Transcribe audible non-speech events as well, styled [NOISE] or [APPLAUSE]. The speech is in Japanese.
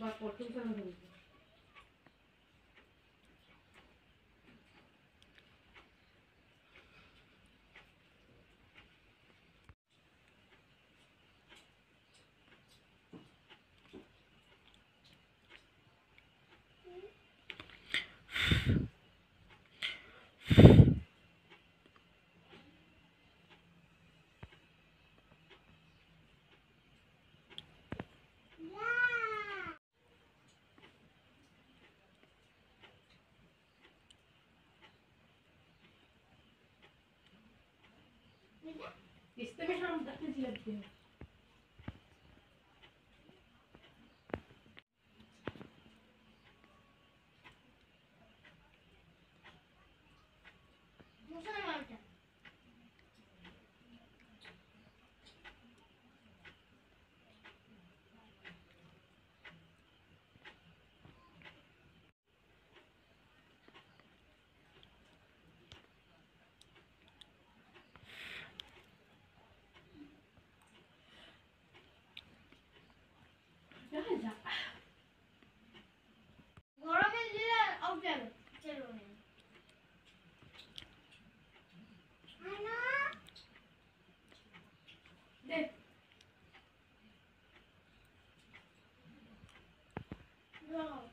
बात [SIGHS] [SIGHS] इस पे में शाम तक लगती What?